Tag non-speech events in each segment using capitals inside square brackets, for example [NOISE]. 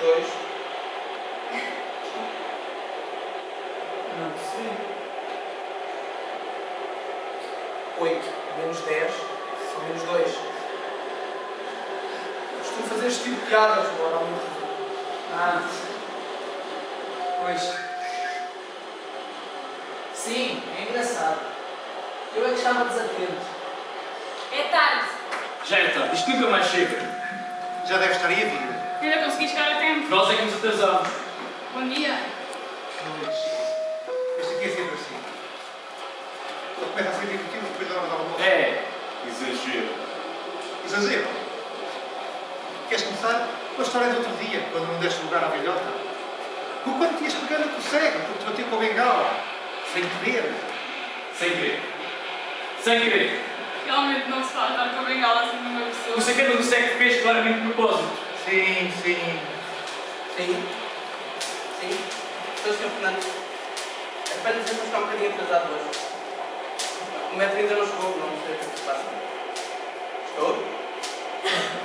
dois. Não percebi. 8 menos 10 são menos 2. Costumo fazer este tipo de piadas, normalmente. Ah. Pois. Sim, é engraçado. Eu é que estava desatento. É tarde. Já é tarde, isto nunca mais chega. Já deve estar aí a vir. Ainda consegui chegar a tempo. Nós é que nos atrasamos. Bom dia. Pois. Este aqui é sempre assim. Só começa a ser divertido depois da hora do almoço. É, exagero. Exagero. Queres começar com a história do outro dia, quando não deste lugar à velhota? Com quando tinhas pegado com o cego, porque te bateu com a bengala. Sem querer. Sem querer. Sem querer. Realmente não se faz dar com a bengala assim numa pessoa. O sacana do sexo fez claramente propósito. Sim, sim. Sim. Sim. O Sr. Fernando. É para dizer que está um bocadinho atrasado hoje. O metro ainda não chegou, não sei o que é se passa. Estou?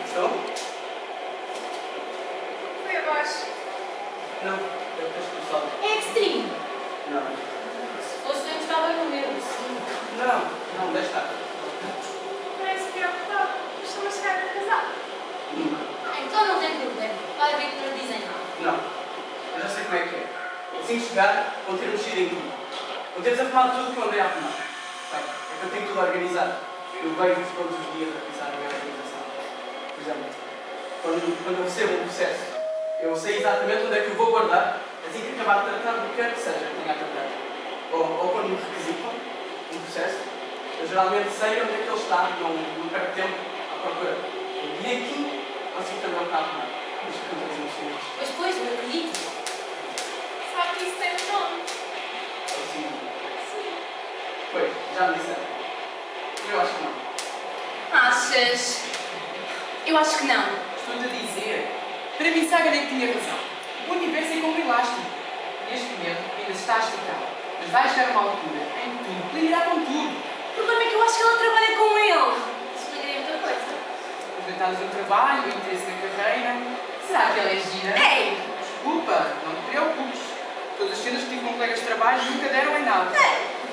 Estou? Foi abaixo. Não, eu estou expulsado. É extreme. Não. Se fosse eu estava no meu, sim. Não, não, deixa estar. Parece preocupado. Costuma chegar atrasado. Nunca. Ah, então não tem problema. Vai ver que não dizem nada. Não. Eu já sei como é que é. Assim que chegar, vou ter mexido em tudo. Que eu andei a arrumar. É que eu tenho tudo organizado. Eu vejo todos os dias a pensar na minha organização. Por exemplo, quando, quando eu recebo um processo, eu sei exatamente onde é que eu vou guardar, assim que acabar de tratar do que quer que seja que tenha a tratar. Ou, ou quando me requisitam, Percebes? Eu geralmente sei onde é que ele está, não, não perco tempo à procura. Vi aqui, consigo também carro, não é? Mas que não acredito. Sabe que isso tem um nome? Assim, Sim. pois, já me disseram. Eu acho que não. Achas? Eu acho que não. Estou-te a dizer. Para mim, Sagan tinha razão. O universo é como um elástico. Neste momento, ainda está a esticar. Mas vai chegar a uma altura em que tudo colidirá com tudo. O problema é que eu acho que ela trabalha com ele. Explicaria muita coisa. Os detalhes do trabalho, o interesse na carreira. Será que ela é gira? Ei! Desculpa, não te preocupes. Todas as cenas que tive com colegas de trabalho nunca deram em nada.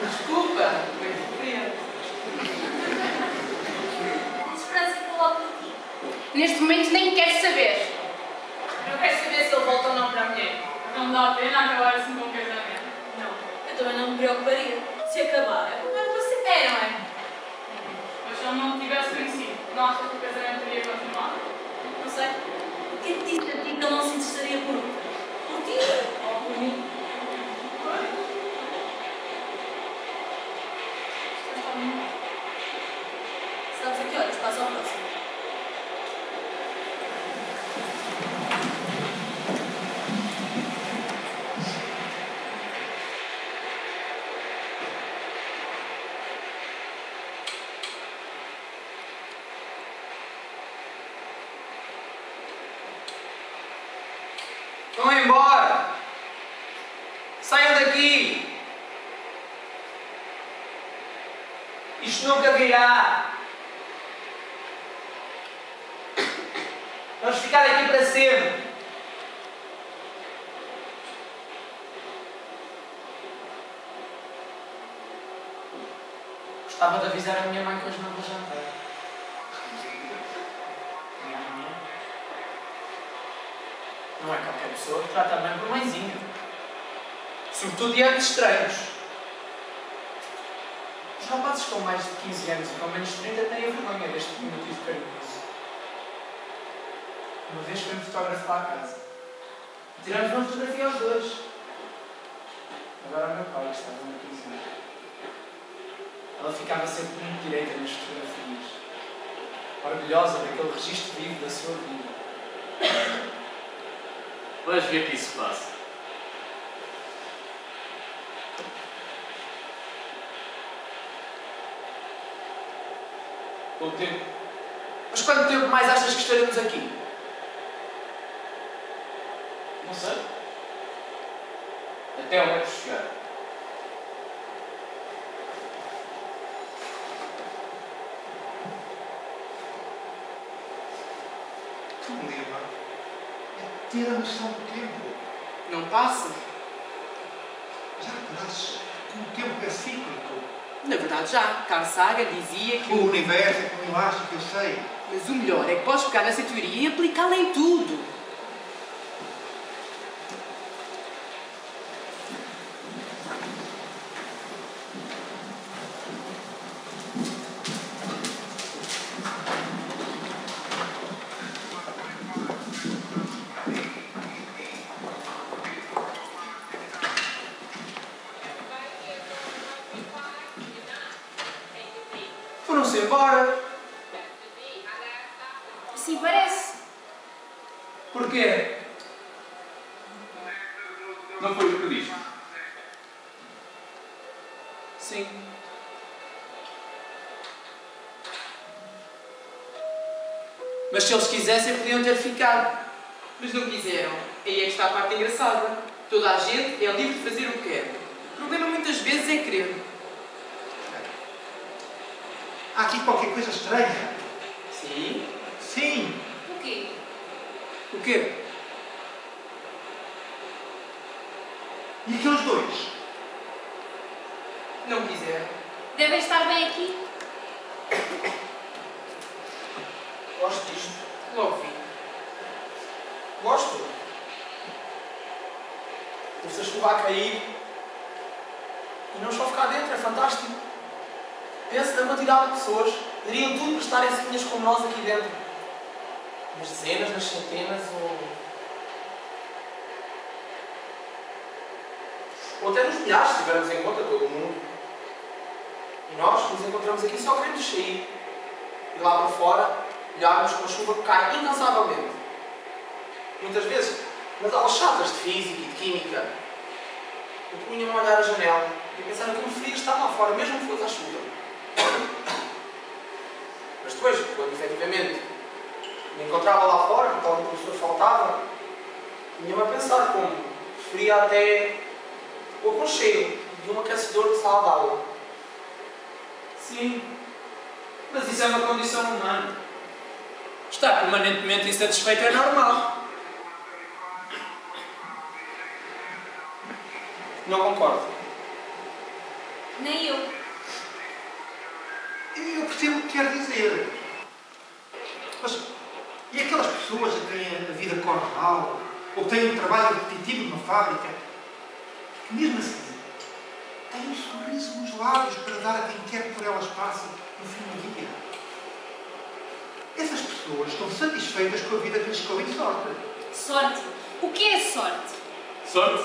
Desculpa, te compreendo. Esperança ti. Neste momento nem quero saber. Eu quero saber se ele volta ou não para a mulher. Não dá pena acabar assim com o casamento. Não, eu também não me preocuparia. Se acabar, é porque você é, não é? Mas se ele não me tivesse conhecido, não achas que o casamento teria continuado? Não sei. O que é que diz a ti que ele não se interessaria por outra? Por ti ou por mim? Sabes a que horas passa ao próximo? Vão embora! Saiam daqui! Nunca virá! Vamos ficar aqui para sempre! Gostava de avisar a minha mãe que hoje não vou jantar. Não é qualquer pessoa que trata a mãe por mãezinha. Sobretudo diante de estranhos. Rapazes com mais de 15 anos e com menos de 30 têm a vergonha deste diminutivo carinhoso. Uma vez foi um fotógrafo para a casa. Tiramos uma fotografia aos dois. Agora o meu pai estava na prisão. Ela ficava sempre muito direita nas fotografias. Orgulhosa daquele registro vivo da sua vida. Vais ver que isso passa. Com o tempo. Mas quanto tempo mais achas que estaremos aqui? Não sei. Até o metro chegar. Problema é ter a noção do tempo. Não passa? Já que o tempo é cíclico. Na verdade, já. Carl Sagan dizia que O universo é como eu acho que eu sei. Mas o melhor é que podes pegar nessa teoria e aplicá-la em tudo. Foram-se embora. Sim, parece. Porquê? Não foi o que disse. Sim. Mas se eles quisessem, podiam ter ficado. Mas não quiseram. Aí é que está a parte engraçada. Toda a gente é livre de fazer o que quer. O problema muitas vezes é querer. Há aqui qualquer coisa estranha. Sim. Sim. O quê? O quê? E aqueles dois? Não quiseram. Devem estar bem aqui. Gosto disto. Logo vi. Gosto. Essa chuva a cair. E não só ficar dentro, é fantástico. Penso na quantidade de pessoas. Dariam tudo para estarem sozinhas como nós aqui dentro. Nas dezenas, nas centenas ou. Ou até nos milhares, se tivermos em conta todo o mundo. E que nos encontramos aqui só queremos sair. E lá para fora, olharmos com a chuva que cai incansavelmente. Muitas vezes, nas aulas chatas de física e de química, eu punha-me a olhar a janela e a pensar no como frio está lá fora, mesmo que fosse à chuva. Mas depois, quando efetivamente me encontrava lá fora, quando o professor faltava, vinha-me a pensar como preferia até o aconchego de um aquecedor de sala de. Sim. Mas isso é uma condição humana. Estar permanentemente insatisfeito é normal. Não concordo. Nem eu. Eu percebo o que quer dizer. Mas e aquelas pessoas a quem a vida corre mal, ou que têm um trabalho repetitivo numa fábrica, que mesmo assim têm um sorriso nos lábios para dar a quem quer que por elas passe no fim do dia? Essas pessoas estão satisfeitas com a vida que lhes ficou em sorte. Sorte. O que é sorte? Sorte?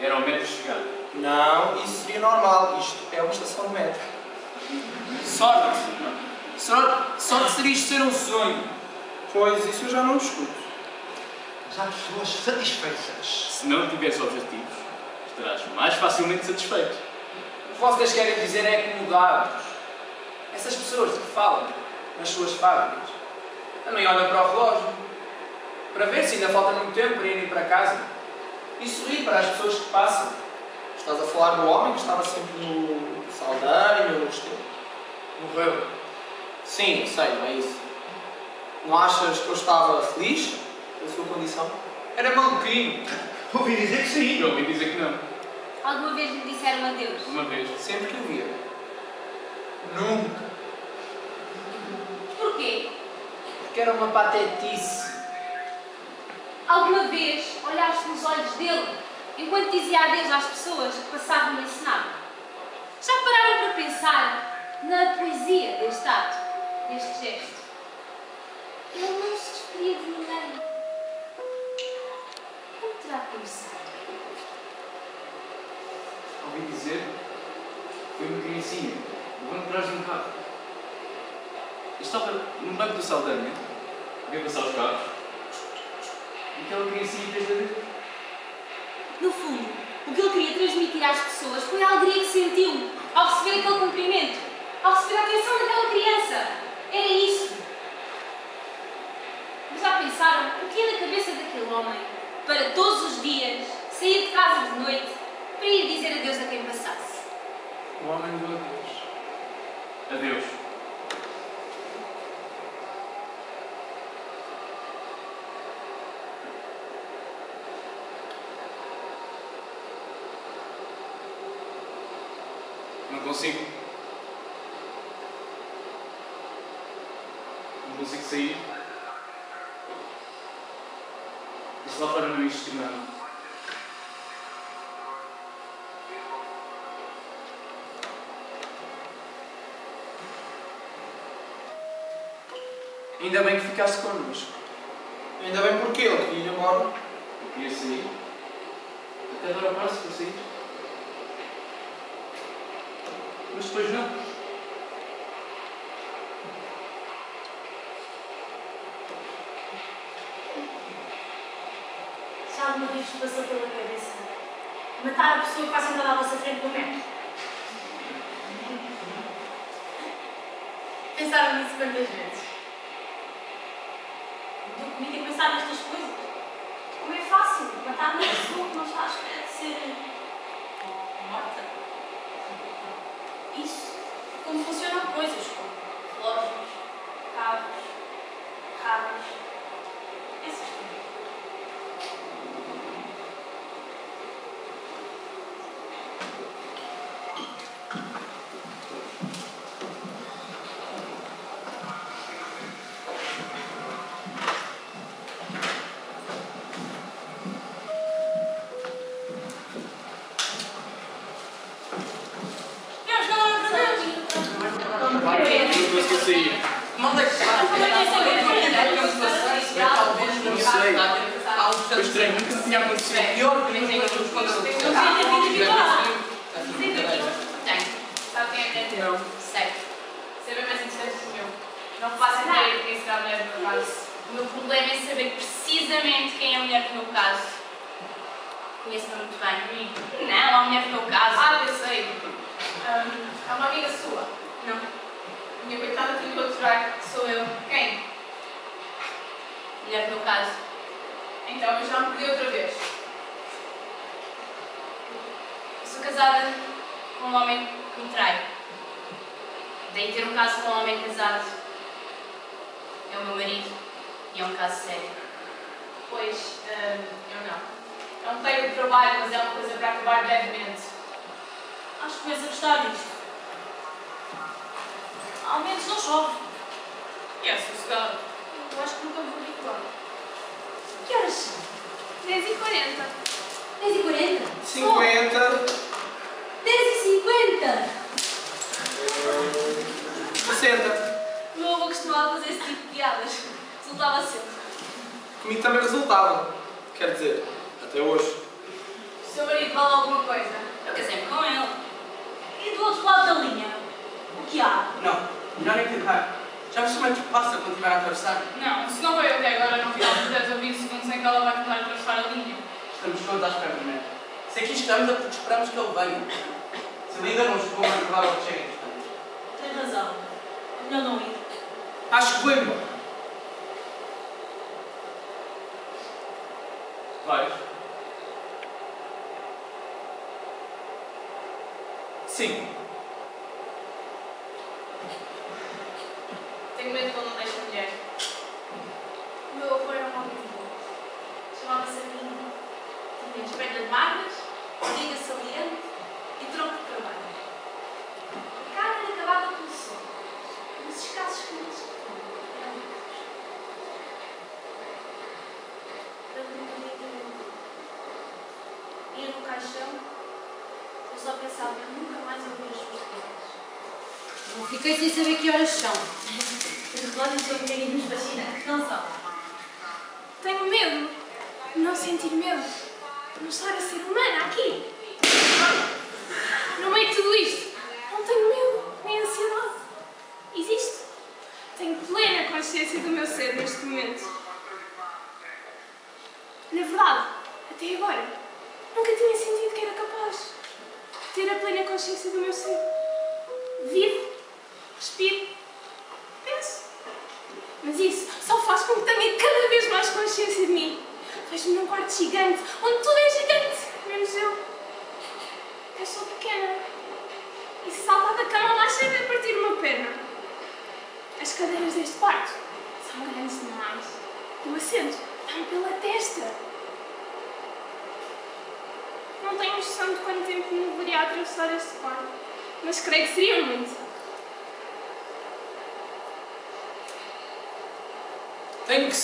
Era ao metro chegado. Não, isso seria normal. Isto é uma estação de metro. Sorte. Sorte, sorte seria isto ser um sonho. Pois, isso eu já não discuto. Mas há pessoas satisfeitas. Se não tivesse objetivos, estarás mais facilmente satisfeito. O que vocês querem dizer é acomodados. Essas pessoas que falam nas suas fábricas também olham para o relógio para ver se ainda falta muito tempo para irem para casa e sorrir para as pessoas que passam. Estás a falar do homem que estava sempre no Saldanha, no Restelo? Morreu. Sim, sei, não é isso. Não achas que eu estava feliz com a sua condição? Era maluquinho. [LAUGHS] Ouvi dizer que sim. Eu ouvi dizer que não. Alguma vez lhe disseram adeus? Uma vez. Sempre que o via. Nunca. Porquê? Porque era uma patetice. Alguma vez olhaste nos olhos dele enquanto dizia adeus às pessoas que passavam e ensinavam? Já pararam para pensar na poesia deste ato, deste gesto? Ele não se despedia de ninguém. Como terá começado? Ouvi dizer foi uma criancinha, de trás de um carro. Eu estava no banco do Saldanha, veio passar os carros, e aquela criancinha fez adeus. No fundo, o que ele queria transmitir às pessoas foi a alegria que sentiu ao receber aquele cumprimento, ao receber a atenção daquela criança. Era isso. Mas já pensaram o que é na cabeça daquele homem para todos os dias sair de casa de noite para ir dizer adeus a quem passasse? O homem do adeus. Adeus. Não consigo. Não consigo sair. Isso lá fora não nada. Ainda bem que ficaste connosco. Ainda bem porque ele queria ir embora. Eu queria sair. Até a passo para sair. Mas depois não. Já alguma vez vos passou pela cabeça matar a pessoa que sentada à vossa frente no metro? Pensaram nisso quantas vezes? Do comigo a pensar nestas coisas. Como é fácil matar uma pessoa que não está à espera de ser morta. Isso. Como funcionam coisas pessoas que saíram. Talvez não sei. eu estranho, nunca tinha acontecido. Pior que nem Não. Sei. Saber mais interessante que eu. Não faço ideia do que não sei a mulher no meu caso. O meu problema é saber precisamente quem é a mulher do meu caso. Conheço-me muito bem. Não, a mulher do meu caso. Ah, eu sei. Um, é uma amiga sua? Não. Minha coitada tentou te jurar que sou eu. Quem? Mulher do meu caso. Então eu já me perdi outra vez. Eu sou casada com um homem que me trai. Daí ter um caso com um homem casado. É o meu marido e é um caso sério. Pois, ahm, eu não. É um teio de trabalho, mas é uma coisa para acabar brevemente. Acho que vais a gostar disto. Ao menos não chove. E é sossegado. Eu acho que nunca me vou habituar. Que horas são? 10 e 40. 10 e 40? 50. 10 e 50! 60. O meu avô costumava fazer esse tipo de piadas. Resultava sempre. Comigo também resultava. Quer dizer, até hoje. O seu marido vale alguma coisa? Eu casei-me com ele. E do outro lado da linha? O que há? Não, melhor é tentar. Já viste como é que passa quando estiver a atravessar? Não, se não foi até agora, não ficamos 10 ou 20 segundos em que ela vai tentar atravessar a linha. Estamos todos à espera do médico. Se aqui estamos é porque esperamos que ele venha. Se ele ainda não chegou, é provável que chegue. Tem razão. É melhor não ir. Acho que vou embora. Vais? Sim. Medo que ele não deixe a mulher. O meu avô era um homem bom. Chamava-se Armindo. Tinha as pernas magras, barriga saliente e tronco de trabalho. A cara era acabada pelo sol. Os escassos cabelos que tinha eram brancos. Eu não podia entender Ia no caixão, eu só pensava em nunca mais ouvir as suas fiquei sem saber que horas são. [LAUGHS] Relógios são pequeninos fascinantes, não são? Tenho medo não sentir medo estar a ser humana aqui. No meio de tudo isto, não tenho medo nem ansiedade. Existe. Tenho plena consciência do meu ser neste momento. Na verdade, até agora, nunca tinha sentido que era capaz de ter a plena consciência do meu ser. Vivo, respiro, penso. Mas isso só tenha cada vez mais consciência de mim. Vejo-me num quarto gigante, onde tudo é gigante, menos eu. Eu sou pequena. E se saltar da cama lá chega a partir uma perna. As cadeiras deste quarto são grandes demais. E o assento dá-me pela testa. Não tenho noção de quanto tempo me deveria atravessar este quarto, mas creio que seria muito. Tenho que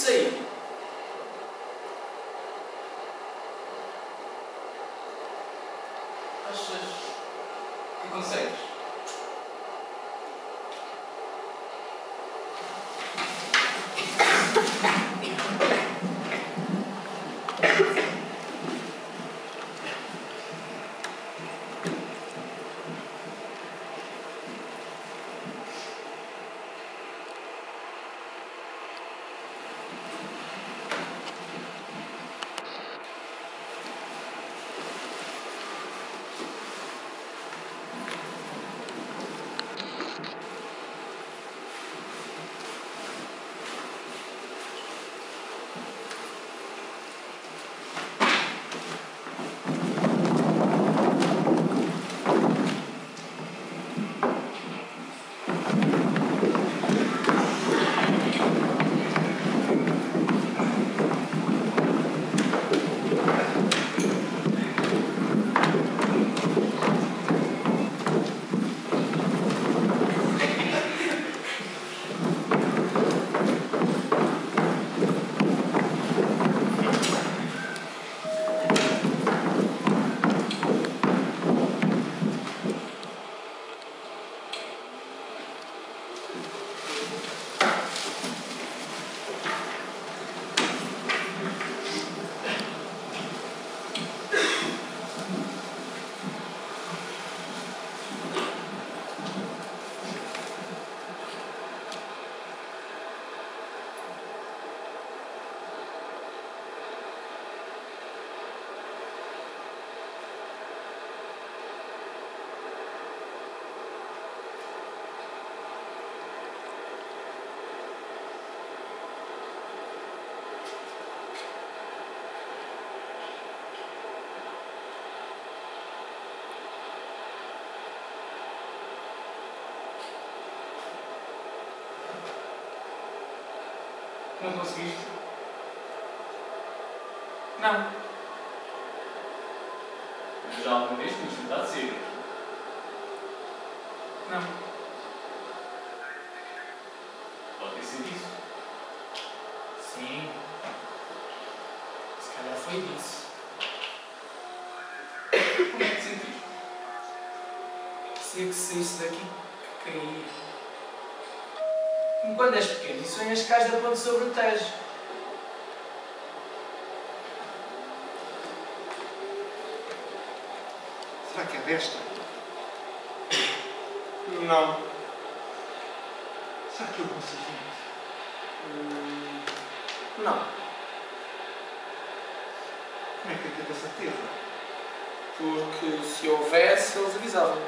Não conseguiste? Não. Mas já alguma vez tinhas tentado ser? Não. Pode ter sido isso. Sim. Se calhar foi disso. Como é que te sentiste? Parecia que se saísse daqui, que caía. Como quando és pequeno e sonhas que cais da ponte sobre o Tejo. Será que é desta? Não. Será que eu consegui? Hum, Não. Como é que eu tenho a certeza? Porque se houvesse, eles avisavam.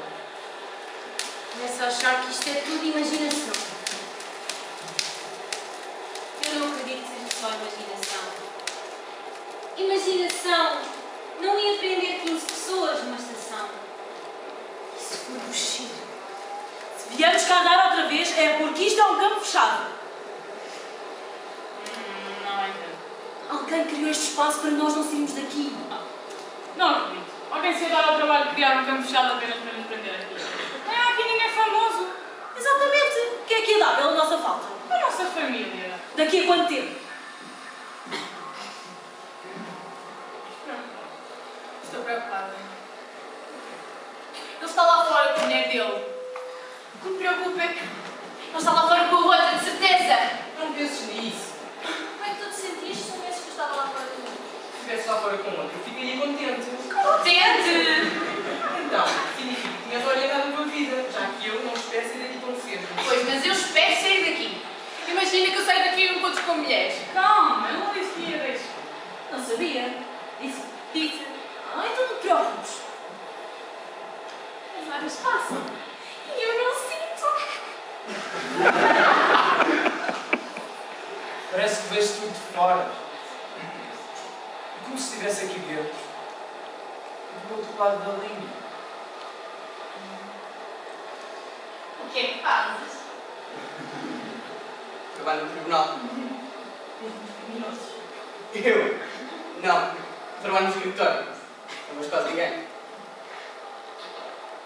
Começo a achar que isto é tudo imaginação. Eu não acredito que seja só imaginação. Imaginação não ia prender 15 pessoas numa estação. Isso foi bullshit. Se viemos cá dar outra vez é porque isto é um campo fechado. Hum, não entendo. Alguém criou este espaço para nós não sairmos daqui. Não acredito. Alguém se ia dar ao trabalho de criar um campo fechado apenas para nos prender aqui. Não há aqui ninguém famoso. Exatamente. Quem é que ia dar pela nossa falta? A nossa família. Daqui a quanto tempo? Estou preocupada. Ele está lá fora com a mulher dele. O que me preocupa é que ele está lá fora com a outra, de certeza. Não penses nisso. Como é que tu te sentiste se soubesses que eu estava lá fora com ele? Se estivesse lá fora com outro, eu ficaria contente. Contente! Então, significa que tinhas orientado a tua vida, já que eu não espero sair daqui tão cedo. Pois, mas eu espero sair daqui. Imagina que eu saio daqui e encontro com mulheres. Calma, eu não disse que ia deixar. Não sabia. Disse. Disse. Ah, então não te preocupes. As horas passam. E eu não sinto. Parece que vês tudo de fora. É como se estivesse aqui dentro. E do outro lado da linha. O que é que fazes? Trabalho no tribunal. Eu? Não. Trabalho no escritório. Não vejo quase ninguém.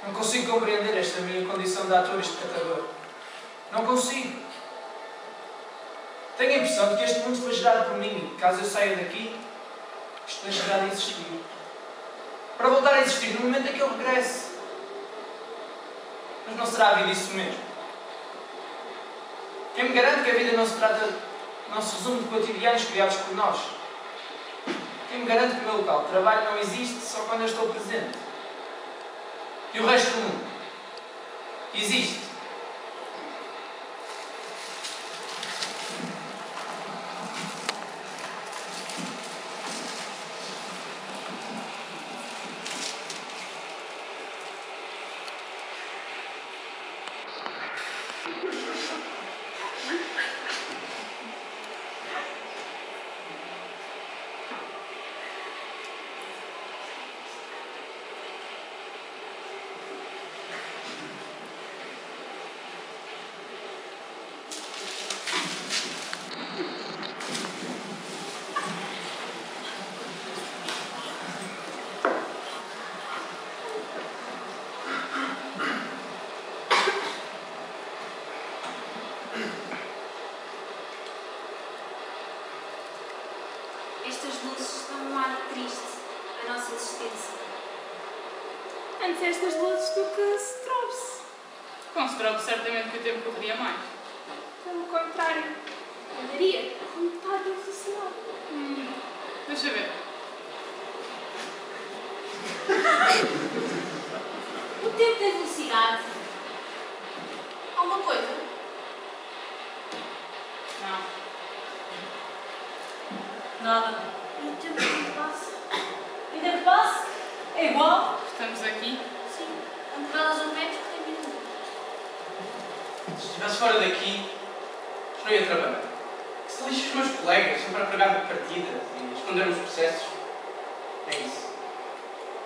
Não consigo compreender esta minha condição de ator espectador. Não consigo. Tenho a impressão de que este mundo foi gerado por mim e, caso eu saia daqui, isto deixará de existir. Para voltar a existir no momento em que eu regresse. Mas não será a vida isso mesmo. Quem me garante que a vida não se trata, não se resume de cotidianos criados por nós? Quem me garante que o meu local de trabalho não existe só quando eu estou presente? E o resto do mundo? Existe. Estas luzes dão um ar triste à nossa existência. Antes estas luzes do que strobes. Com strobe, certamente que o tempo correria mais. Pelo contrário, andaria com metade da velocidade. Hum, deixa ver. O tempo tem velocidade. Alguma coisa? Não. Nada. E o tempo que passa. E tempo passa? É igual? Estamos aqui. Antenadas ao metro tem minutos. Se estivesse fora daqui, não ia trabalhar. Que se lixe os meus colegas, sempre a pregar de partidas e esconder os processos. É isso.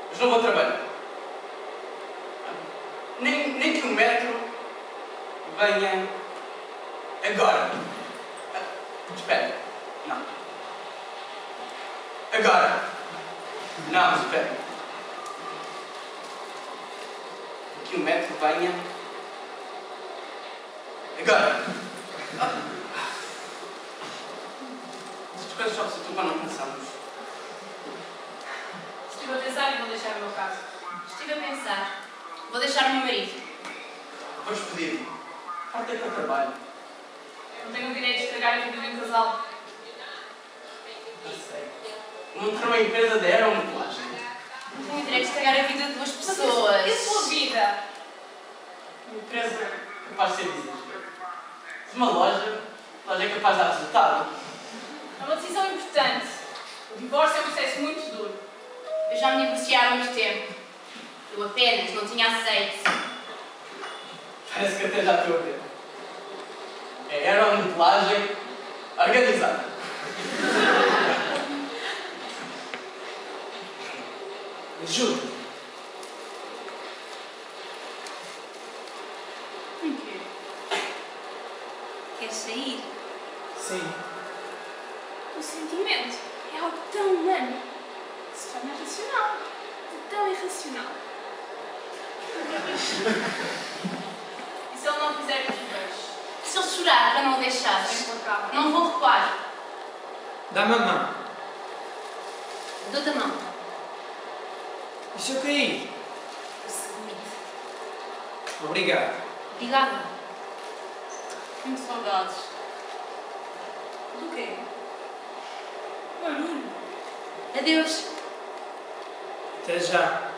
Mas não vou trabalhar. Nem, nem que o metro venha agora. Espera. Não. Agora. Não, espera. Aqui o médico venha. Agora. Estas coisas só se tu quando não pensamos. Estive a pensar e vou deixar o meu caso. Estive a pensar. Vou deixar o meu marido. Vamos pedir. Parte é que eu trabalho. Não tenho o direito de estragar a vida de um casal. Eu sei. Não uma empresa de aeromodelagem. Não tenho direito de estragar a vida de duas E a pessoas. sua vida? Uma empresa capaz de ser exigente. Uma loja, loja é capaz de dar resultado. É uma decisão importante. O divórcio é um processo muito duro. Eu já me divorciei há muito tempo. Eu apenas não tinha aceito. Parece que até já estou a ver. É aeromodelagem organizada. Judas. Até já.